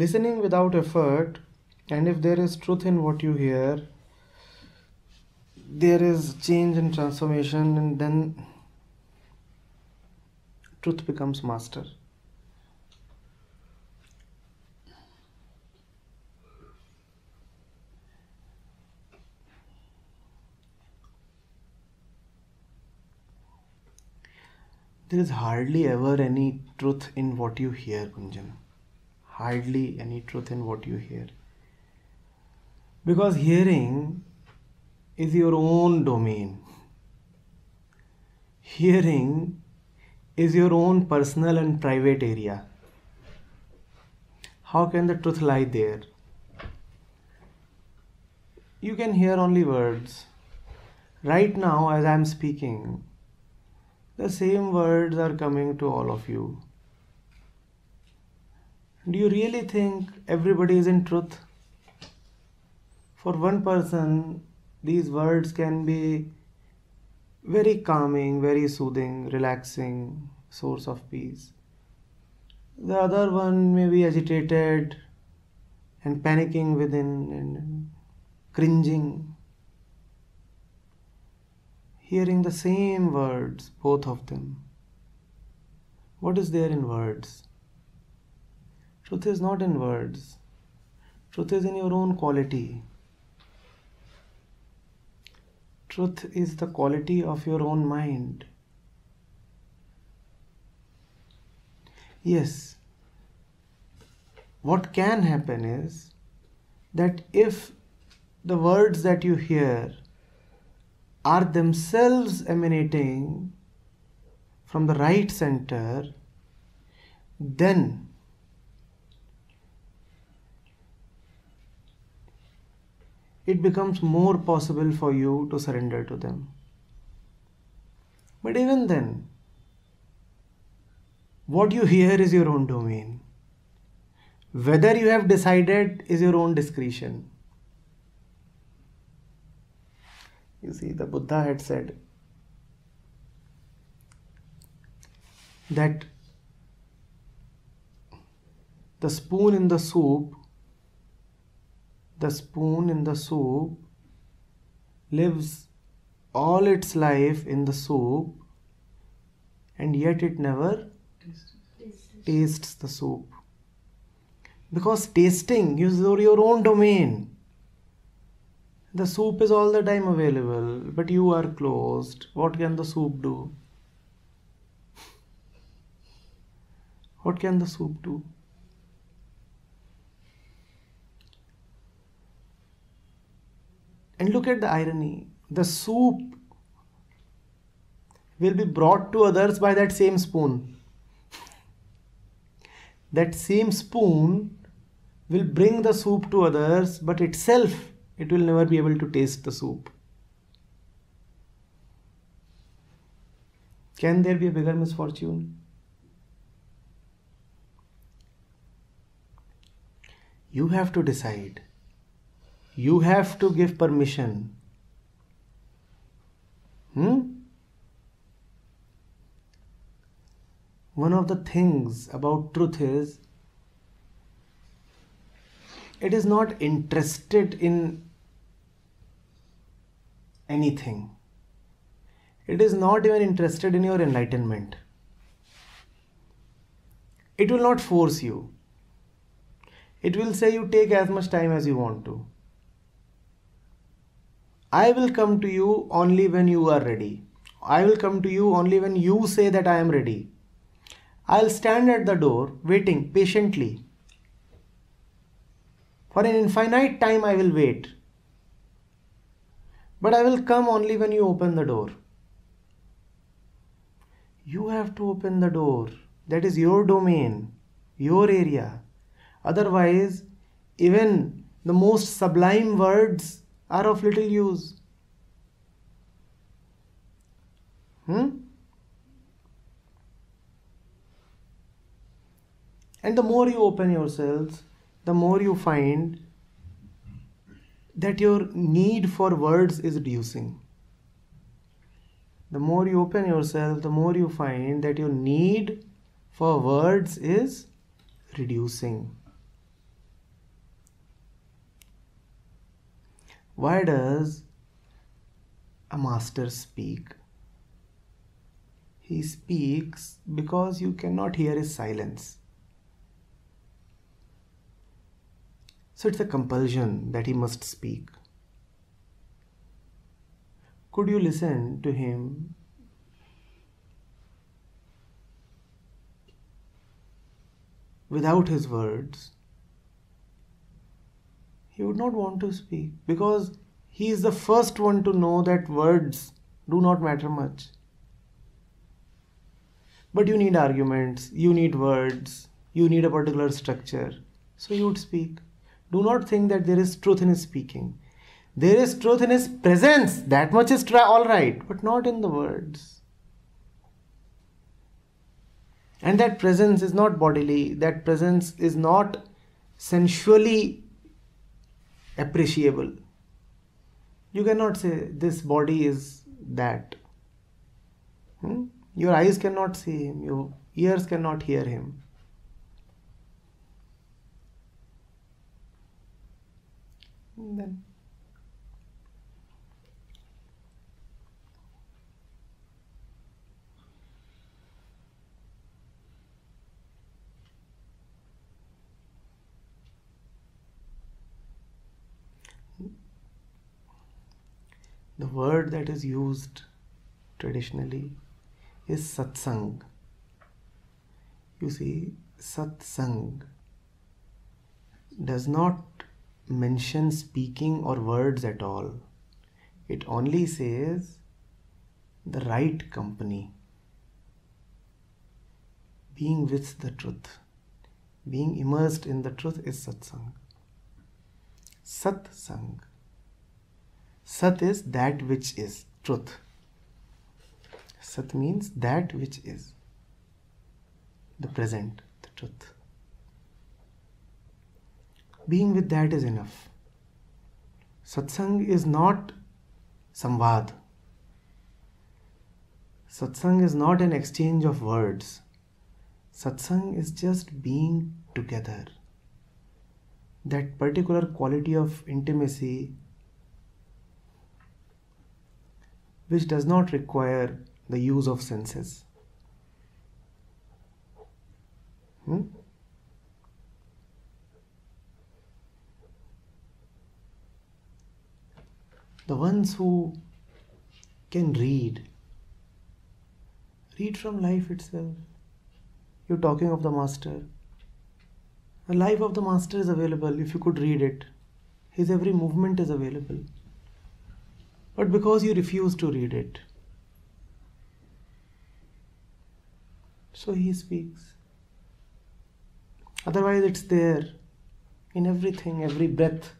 listening without effort and if there is truth in what you hear there is change and transformation and then truth becomes master. There is hardly ever any truth in what you hear Gunjan hardly any truth in what you hear. Because hearing is your own domain. Hearing is your own personal and private area. How can the truth lie there? You can hear only words. Right now as i am speaking the same words are coming to all of you do you really think everybody is in truth? For one person, these words can be very calming, very soothing, relaxing, source of peace. The other one may be agitated and panicking within and cringing. Hearing the same words, both of them. What is there in words? Truth is not in words, truth is in your own quality. Truth is the quality of your own mind. Yes, what can happen is that if the words that you hear are themselves emanating from the right center, then it becomes more possible for you to surrender to them. But even then, what you hear is your own domain. Whether you have decided is your own discretion. You see, the Buddha had said that the spoon in the soup the spoon in the soup lives all its life in the soup and yet it never tastes the soup. Because tasting is your own domain. The soup is all the time available but you are closed. What can the soup do? What can the soup do And look at the irony the soup will be brought to others by that same spoon. that same spoon will bring the soup to others, but itself it will never be able to taste the soup. Can there be a bigger misfortune? You have to decide you have to give permission. Hmm? One of the things about truth is it is not interested in anything. It is not even interested in your enlightenment. It will not force you. It will say you take as much time as you want to. I will come to you only when you are ready. I will come to you only when you say that I am ready. I'll stand at the door waiting patiently. For an infinite time I will wait. But I will come only when you open the door. You have to open the door. That is your domain, your area. Otherwise, even the most sublime words are of little use. Hmm? And the more you open yourselves, the more you find that your need for words is reducing. The more you open yourself, the more you find that your need for words is reducing. Why does a master speak? He speaks because you cannot hear his silence. So it's a compulsion that he must speak. Could you listen to him without his words? He would not want to speak because he is the first one to know that words do not matter much. But you need arguments, you need words, you need a particular structure. So you would speak. Do not think that there is truth in his speaking. There is truth in his presence. That much is tra- all right, but not in the words. And that presence is not bodily, that presence is not sensually appreciable. You cannot say this body is that. Hmm? Your eyes cannot see him, your ears cannot hear him. And then the word that is used traditionally is satsang. You see, satsang does not mention speaking or words at all. It only says the right company, being with the truth, being immersed in the truth is satsang. Satsang. Sat is that which is truth. Sat means that which is the present, the truth. Being with that is enough. Satsang is not samvad. Satsang is not an exchange of words. Satsang is just being together. That particular quality of intimacy which does not require the use of senses. Hmm? The ones who can read, read from life itself. You're talking of the Master. The life of the Master is available if you could read it. His every movement is available but because you refuse to read it. So he speaks. Otherwise, it's there in everything, every breath.